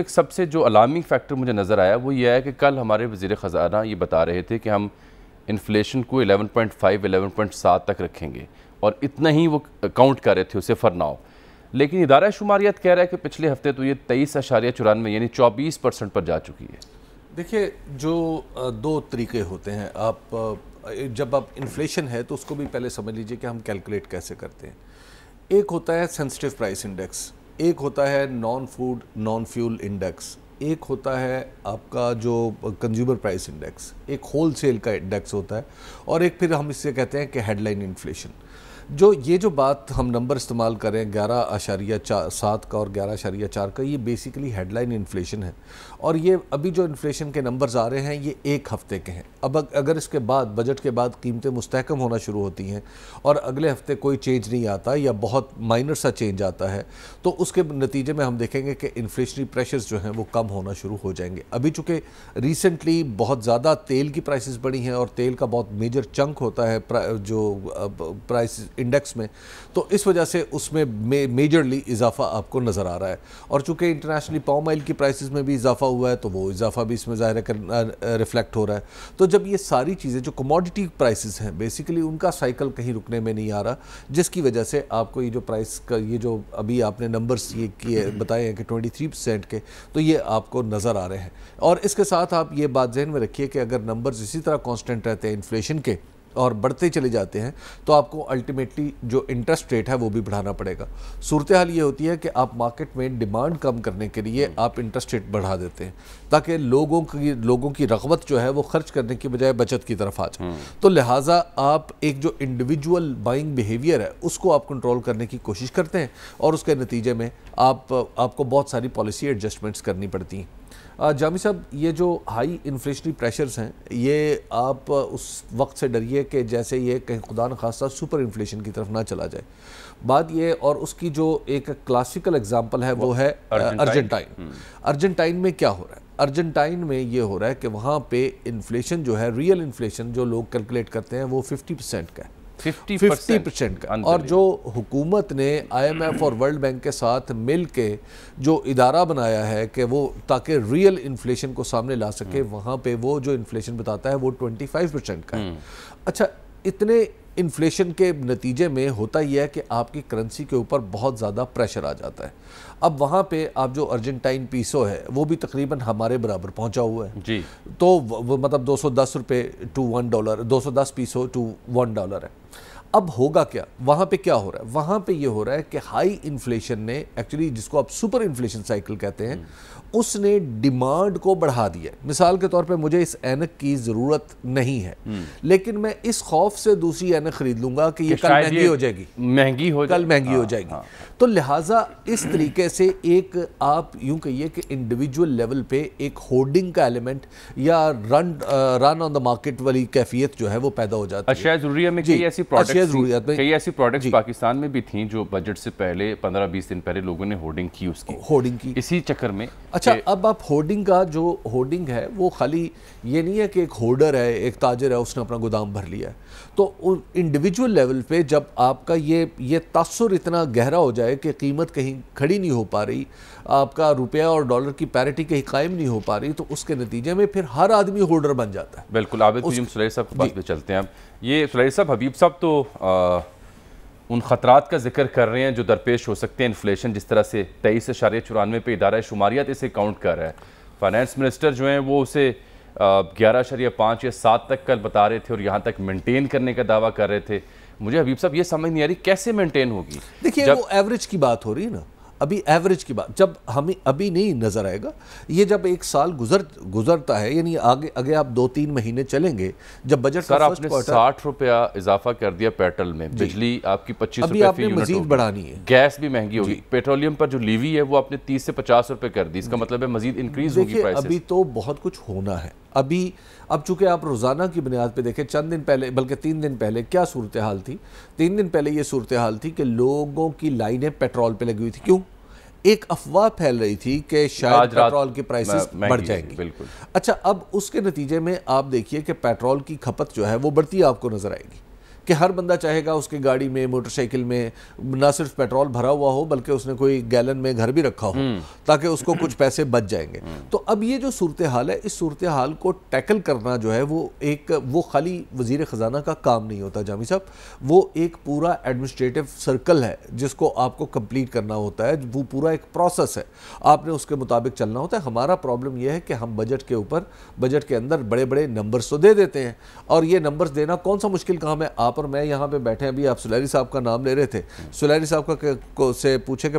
एक सबसे जो अलार्मिंग फैक्टर मुझे नज़र आया वो ये है कि कल हमारे वज़ीर ख़जाना ये बता रहे थे कि हम इन्फ्लेशन को 11.5 11.7 तक रखेंगे और इतना ही वो काउंट कर रहे थे उसे फर नाव लेकिन इदारा शुमारियत कह रहा है कि पिछले हफ़्ते तो ये तेईस अशारिया चौरानवे, यानी चौबीस परसेंट पर जा चुकी है। देखिए, जो दो तरीके होते हैं। आप जब आप इन्फ्लेशन है तो उसको भी पहले समझ लीजिए कि हम कैलकुलेट कैसे करते हैं। एक होता है सेंसिटिव प्राइस इंडेक्स एक होता है non food non fuel index एक होता है आपका जो कंज्यूमर प्राइस इंडेक्स एक होल सेल का इंडेक्स होता है और एक फिर हम इससे कहते हैं कि हेडलाइन इन्फ्लेशन जो ये जो बात हम नंबर इस्तेमाल करें ग्यारह आशारिया चार सात का और ग्यारह आशारिया चार का, ये बेसिकली हेडलाइन इन्फ्लेशन है। और ये अभी जो इन्फ्लेशन के नंबर्स आ रहे हैं, ये एक हफ़्ते के हैं। अब अगर इसके बाद बजट के बाद कीमतें मुस्तकम होना शुरू होती हैं और अगले हफ़्ते कोई चेंज नहीं आता या बहुत माइनर सा चेंज आता है तो उसके नतीजे में हम देखेंगे कि इन्फ्लेशनरी प्रेशर्स जो हैं, वो कम होना शुरू हो जाएँगे। अभी चूँकि रिसेंटली बहुत ज़्यादा तेल की प्राइसेस बढ़ी हैं और तेल का बहुत मेजर चंक होता है जो प्राइस इंडेक्स में तो इस वजह से उसमें मे, मेजरली इजाफा आपको नज़र आ रहा है। और चूँकि इंटरनेशनली पाम ऑयल की प्राइसेस में भी इजाफा हुआ है तो वो इजाफा भी इसमें ज़ाहिर रिफ्लेक्ट हो रहा है। तो जब ये सारी चीज़ें जो कमोडिटी प्राइसेस हैं बेसिकली उनका साइकिल कहीं रुकने में नहीं आ रहा जिसकी वजह से आपको ये जो प्राइस का ये जो अभी आपने नंबर्स ये किए बताए हैं कि ट्वेंटी थ्री परसेंट के तो ये आपको नज़र आ रहे हैं। और इसके साथ आप ये बात जहन में रखिए कि अगर नंबर्स इसी तरह कॉन्स्टेंट रहते हैं इन्फ्लेशन के और बढ़ते चले जाते हैं तो आपको अल्टीमेटली जो इंटरेस्ट रेट है वो भी बढ़ाना पड़ेगा। सूरत हाल ये होती है कि आप मार्केट में डिमांड कम करने के लिए आप इंटरेस्ट रेट बढ़ा देते हैं ताकि लोगों की लोगों की रगबत जो है वो खर्च करने की बजाय बचत की तरफ़ आ जाए। हम्म। तो लिहाजा आप एक जो इंडिविजुअल बाइंग बिहेवियर है उसको आप कंट्रोल करने की कोशिश करते हैं और उसके नतीजे में आप आपको बहुत सारी पॉलिसी एडजस्टमेंट्स करनी पड़ती हैं। जामी साहब ये जो हाई इन्फ्लेशनरी प्रेशर्स हैं ये आप उस वक्त से डरिए कि जैसे ये कहीं खुदा न खासा सुपर इन्फ्लेशन की तरफ़ ना चला जाए। बात ये और उसकी जो एक क्लासिकल एग्जांपल है वो, वो है अर्जेंटाइन। हम्म। अर्जेंटाइन में क्या हो रहा है? अर्जेंटाइन में ये हो रहा है कि वहाँ पे इन्फ्लेशन जो है रियल इन्फ्लेशन जो लोग कैलकुलेट करते हैं वो फिफ्टी परसेंट का है। फिफ्टी परसेंट का और जो हुकूमत ने आईएमएफ और वर्ल्ड बैंक के साथ मिल के जो इदारा बनाया है कि वो ताकि रियल इन्फ्लेशन को सामने ला सके हम्म। वहाँ पे वो जो इन्फ्लेशन बताता है वो ट्वेंटी फाइव परसेंट का है हम्म। अच्छा इतने इन्फ्लेशन के नतीजे में होता ही है कि आपकी करेंसी के ऊपर बहुत ज़्यादा प्रेशर आ जाता है। अब वहाँ पे आप जो अर्जेंटाइन पीसो है वो भी तकरीबन हमारे बराबर पहुँचा हुआ है। जी। तो वो मतलब दो सौ दस रुपये टू वन डॉलर दो सौ दस पीसो टू वन डॉलर है। अब होगा क्या? वहाँ पे क्या हो रहा है? वहाँ पे ये हो रहा है कि हाई इन्फ्लेशन ने एक्चुअली जिसको आप सुपर इन्फ्लेशन साइकिल कहते हैं उसने डिमांड को बढ़ा दिया मिसाल के तौर पे मुझे इस एनक की ज़रूरत नहीं है। हम्म। लेकिन मैं इस खौफ से दूसरी एनक खरीद लूँगा कि ये कल महँगी हो जाएगी। महँगी हो कल महँगी हो हाँ, जाएगी। हाँ। तो लिहाजा इस तरीके से एक आप यूँ कहिए कि इंडिविजुअल लेवल पे एक होर्डिंग का एलिमेंट या run run on the market वाली कैफियत जो है वो पैदा हो जाती है। ज़रूरी है ऐसी प्रोडक्ट कई ऐसी प्रोडक्ट्स पाकिस्तान में भी थी जो बजट से पहले पंद्रह बीस दिन पहले लोगों ने होर्डिंग की उसकी। होर्डिंग की। इसी चक्कर में अच्छा अब आप होर्डिंग का जो होर्डिंग है वो खाली ये नहीं है कि एक होर्डर है एक ताजर है उसने अपना गोदाम भर लिया है। तो इंडिविजुअल लेवल पे जब आपका ये ये तासुर इतना गहरा हो जाए कि कीमत कहीं खड़ी नहीं हो पा रही आपका रुपया और डॉलर की पैरिटी कहीं कायम नहीं हो पा रही तो उसके नतीजे में फिर हर आदमी होल्डर बन जाता है। बिल्कुल आबिद साहब के पास भी चलते हैं। ये सुलह साहब हबीब साहब तो उन ख़तरात का ज़िक्र कर रहे हैं जो दरपेश हो सकते हैं इन्फ्लेशन जिस तरह से तेईस इशारे चौरानवे पे इदारा शुमारियात इसे काउंट कर रहा है। फाइनेंस मिनिस्टर जो हैं वो उसे ग्यारह अशरिया पाँच या सात तक कल बता रहे थे और यहाँ तक मेंटेन करने का दावा कर रहे थे। मुझे हबीब साहब ये समझ नहीं आ रही कैसे मेंटेन होगी? देखिए वो एवरेज की बात हो रही है ना। अभी एवरेज की बात जब हमें अभी नहीं नज़र आएगा ये जब एक साल गुजर गुजरता है यानी आगे आगे आप दो तीन महीने चलेंगे जब बजट सर आपने साठ रुपया इजाफा कर दिया पेट्रोल में बिजली आपकी पच्चीस अभी आपने मजीद बढ़ानी है। गैस भी महँगी होगी। पेट्रोलियम पर जो लीवी है वो आपने तीस से पचास रुपये कर दी। इसका मतलब है मजीद इंक्रीज होगी अभी तो बहुत कुछ होना है। अभी अब चूँकि आप रोज़ाना की बुनियाद पे देखें चंद दिन पहले बल्कि तीन दिन पहले क्या सूरत हाल थी? तीन दिन पहले ये सूरत हाल थी कि लोगों की लाइनें पेट्रोल पे लगी हुई थी। क्यों? एक अफवाह फैल रही थी कि शायद पेट्रोल की प्राइसेस बढ़ जाएँगी। बिल्कुल। अच्छा अब उसके नतीजे में आप देखिए कि पेट्रोल की खपत जो है वो बढ़ती आपको नज़र आएगी। कि हर बंदा चाहेगा उसकी गाड़ी में मोटरसाइकिल में ना सिर्फ़ पेट्रोल भरा हुआ हो बल्कि उसने कोई गैलन में घर भी रखा हो ताकि उसको कुछ पैसे बच जाएँगे। तो अब ये जो सूरत हाल है इस सूरत हाल को टैकल करना जो है वो एक वो खाली वज़ीर ख़जाना का काम नहीं होता जामी साहब। वो एक पूरा एडमिनिस्ट्रेटिव सर्कल है जिसको आपको कंप्लीट करना होता है। वो पूरा एक प्रोसेस है। आपने उसके मुताबिक चलना होता है। हमारा प्रॉब्लम यह है कि हम बजट के ऊपर बजट के अंदर बड़े बड़े नंबर्स तो दे देते हैं। और ये नंबर्स देना कौन सा मुश्किल काम है? आप और मैं यहाँ पे बैठे अभी आप सुलैरी साहब का नाम ले रहे थे। सुलैरी साहब का से पूछे कि